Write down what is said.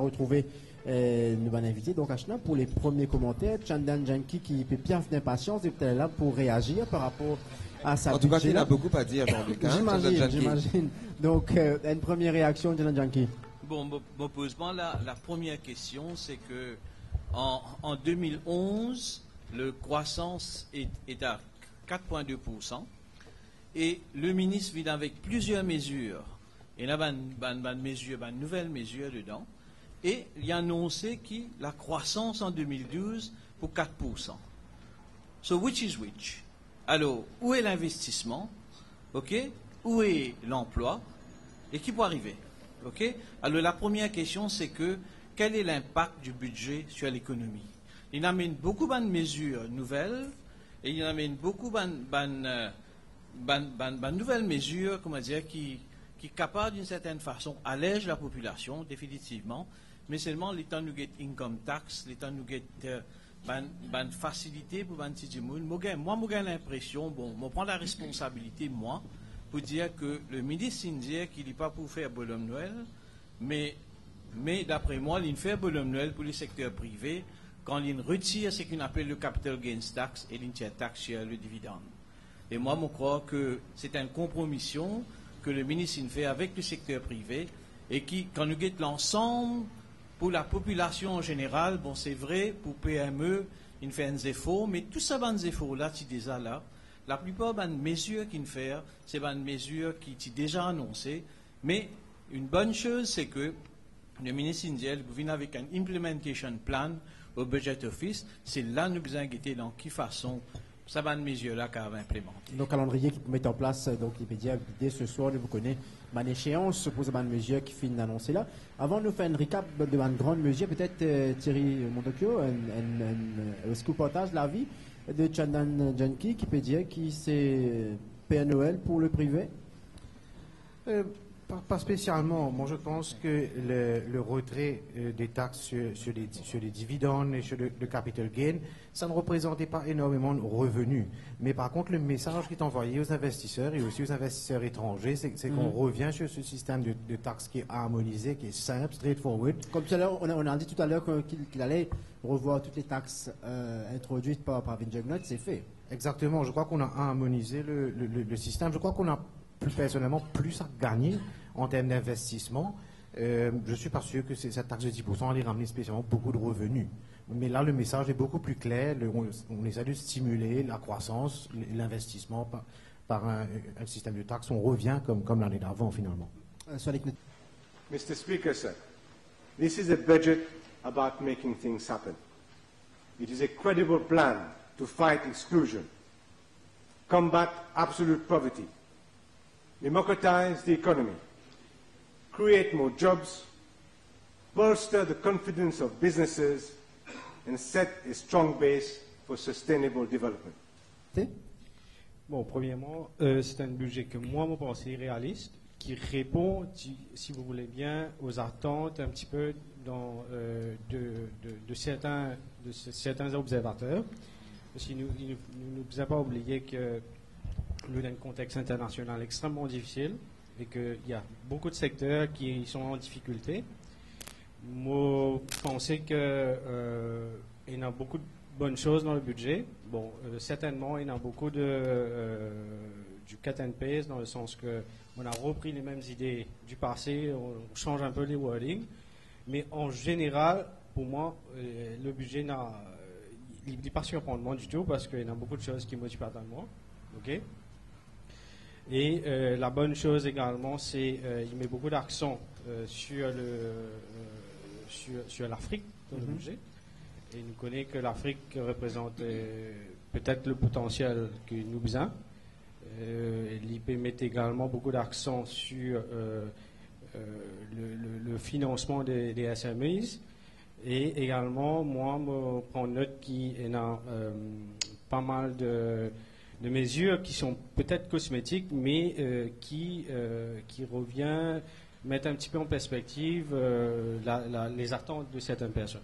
retrouver euh, nous allons inviter donc Achna pour les premiers commentaires. Chandan Janki qui peut bien d'impatience et peut-être là pour réagir par rapport à sa En tout cas, il là. a beaucoup à dire, Jean-Luc. hein, J'imagine, j'imagine. Donc, euh, une première réaction, Chandan Janki. Bon, me, me pose pas la, la première question, c'est que en, en 2011, le croissance est, est à 4,2%. Et le ministre vient avec plusieurs mesures. Il y a une nouvelle mesure dedans. Et il a annoncé que la croissance en 2012 pour 4%. So which is which? Alors, où est l'investissement? OK? Où est l'emploi? Et qui peut arriver? OK? Alors, la première question, c'est que quel est l'impact du budget sur l'économie? Il amène beaucoup de mesures nouvelles et il amène beaucoup de euh, nouvelles mesures, comment dire, qui, qui capables d'une certaine façon allègent la population, définitivement, mais seulement l'État nous get income tax, l'État nous get euh, ban, ban facilité pour ban. Moi, j'ai- l'impression, bon, je prends la responsabilité, moi, pour dire que le ministre il dit qu'il n'est pas pour faire bonhomme Noël, mais, mais d'après moi, il fait bonhomme Noël pour le secteur privé quand il retire ce qu'on appelle le capital gains tax et l'intérêt tax sur le dividende. Et moi, je crois que c'est une compromission que le ministre fait avec le secteur privé et qui, quand nous guette l'ensemble, pour la population en général, bon, c'est vrai, pour PME, il fait un effort, mais tout ça, ban efforts là, tu déjà là, la plupart des mesures qu'il fait, c'est des mesures qui sont déjà annoncées, mais une bonne chose, c'est que le ministre indiel vient avec un implementation plan au budget office, c'est là nous besoin guetter dans quelle façon ça va mesure là qu'on va implémenter. Le calendrier qui peut mettre en place, euh, donc il peut dire dès ce soir, vous connaissez une échéance pour cette mesure qui finit d'annoncer là. Avant de nous faire un recap de une grande mesure, peut-être euh, Thierry Mondocchio, est-ce que vous partagez l'avis de Chandan Janki qui peut dire que c'est PNOL pour le privé? Euh, pas, pas spécialement. Moi, je pense que le, le retrait euh, des taxes sur, sur les, sur les dividendes et sur le, le capital gain, ça ne représentait pas énormément de revenus. Mais par contre, le message qui est envoyé aux investisseurs et aussi aux investisseurs étrangers, c'est qu'on revient sur ce système de, de taxes qui est harmonisé, qui est simple, straightforward. Comme tout à l'heure, on a, on a dit tout à l'heure qu'il allait revoir toutes les taxes euh, introduites par, par Vinjagnet, c'est fait. Exactement. Je crois qu'on a harmonisé le- le système. Je crois qu'on a plus personnellement plus à gagner en termes d'investissement. Euh, je suis pas sûr que cette taxe de 10% allait ramener spécialement beaucoup de revenus. Mais là, le message est beaucoup plus clair. Le- on, on essaie de stimuler la croissance, l'investissement par, par un, un système de taxes. On revient comme, comme l'année d'avant, finalement. Euh, Mr. Speaker, sir, this is a budget about making things happen. It is a credible plan to fight exclusion, combat absolute poverty, democratize the economy, create more jobs, bolster the confidence of businesses, and set a strong base for sustainable development. Bon, premièrement, euh, c'est un budget que moi, je pense est réaliste, qui répond, si, si vous voulez bien, aux attentes un petit peu dans, euh, de, de- de certains, de ce- certains observateurs. Parce qu'il ne nous, il nous- nous devons pas oublier que nous avons un contexte international extrêmement difficile et qu'il y a beaucoup de secteurs qui sont en difficulté. Moi, je pensais qu'il y a beaucoup de bonnes choses dans le budget. Bon, euh, certainement, il y a beaucoup de, euh, du cut and paste dans le sens que on a repris les mêmes idées du passé, on change un peu les wordings. Mais en général, pour moi, euh, le budget n'a, euh, il n'est pas surprenant du tout parce qu'il y a beaucoup de choses qui ne motivent pas tellement. OK? Et euh, la bonne chose également, c'est euh, il met beaucoup d'accent euh, sur le euh, sur, sur l'Afrique dans le budget. Et nous connaissons que l'Afrique représente euh, peut-être le potentiel que nous besoin. Euh, L'IP met également beaucoup d'accent sur euh, euh, le, le- le financement des, des SMEs. Et également, moi, je prends note qu'il y a euh, pas mal de, de mesures qui sont peut-être cosmétiques, mais euh, qui, euh, qui revient mettre un petit peu en perspective euh, les attentes de certaines personnes.